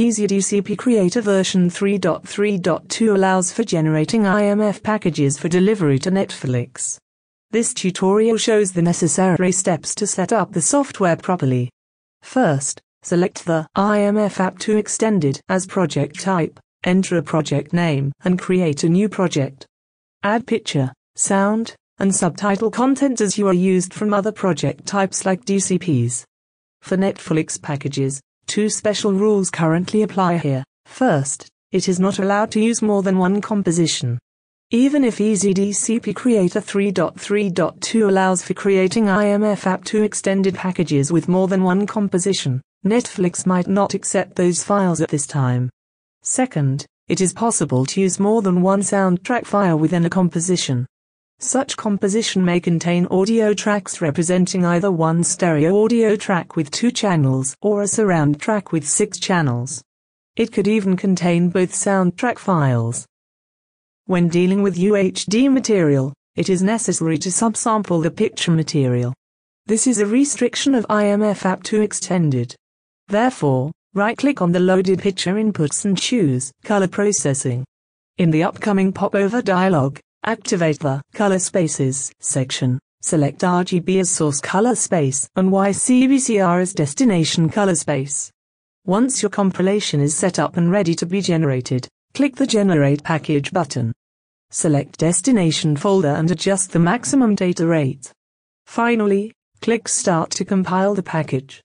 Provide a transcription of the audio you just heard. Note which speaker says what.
Speaker 1: EasyDCP Creator version 3.3.2 allows for generating IMF packages for delivery to Netflix. This tutorial shows the necessary steps to set up the software properly. First, select the IMF App 2 Extended as project type, enter a project name, and create a new project. Add picture, sound, and subtitle content as you are used from other project types like DCPs. For Netflix packages, Two special rules currently apply here. First, it is not allowed to use more than one composition. Even if EasyDCP Creator 3.3.2 allows for creating IMF App 2 extended packages with more than one composition, Netflix might not accept those files at this time. Second, it is possible to use more than one soundtrack file within a composition. Such composition may contain audio tracks representing either one stereo audio track with two channels or a surround track with six channels. It could even contain both soundtrack files. When dealing with UHD material, it is necessary to subsample the picture material. This is a restriction of IMF App 2 Extended. Therefore, right-click on the loaded picture inputs and choose Color Processing. In the upcoming popover dialog, Activate the Color Spaces section. Select RGB as source color space and YCBCR as destination color space. Once your compilation is set up and ready to be generated, click the Generate Package button. Select Destination folder and adjust the maximum data rate. Finally, click Start to compile the package.